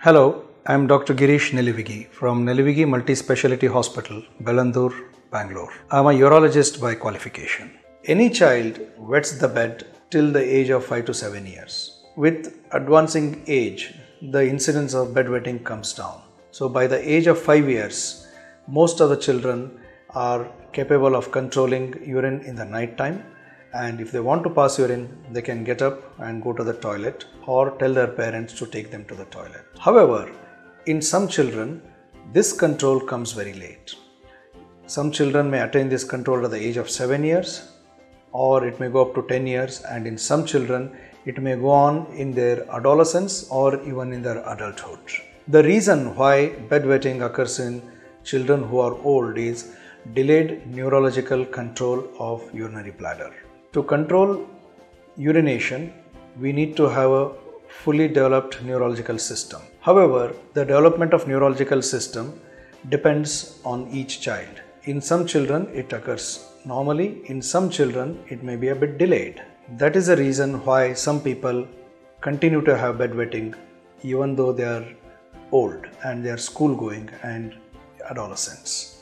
Hello, I am Dr. Girish Nelivigi from Nelivigi Multi Speciality Hospital, Bellandur, Bangalore. I am a urologist by qualification. Any child wets the bed till the age of 5 to 7 years. With advancing age, the incidence of bedwetting comes down. So, by the age of 5 years, most of the children are capable of controlling urine in the night time and if they want to pass urine they can get up and go to the toilet or tell their parents to take them to the toilet. However in some children this control comes very late. Some children may attain this control at the age of 7 years or it may go up to 10 years. And in some children it may go on in their adolescence or even in their adulthood. The reason why bedwetting occurs in children who are old is delayed neurological control of urinary bladder to control urination, we need to have a fully developed neurological system. However, the development of neurological system depends on each child. In some children, it occurs normally. In some children, it may be a bit delayed. That is the reason why some people continue to have bedwetting even though they are old and they are school going and adolescents.